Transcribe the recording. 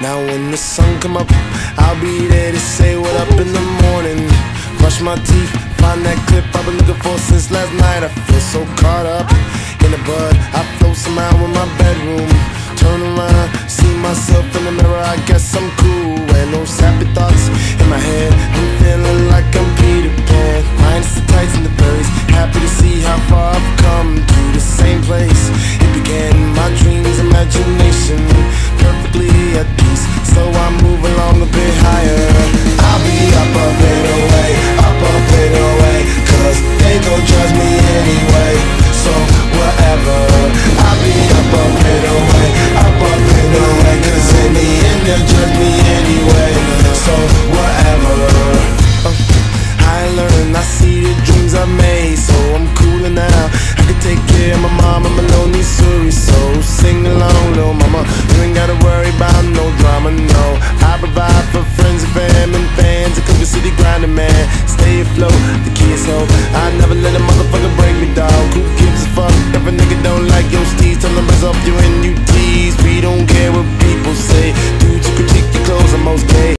Now when the sun come up, I'll be there to say what up in the morning. Brush my teeth, find that clip I've been looking for since last night. I feel so caught up in the bud. flow.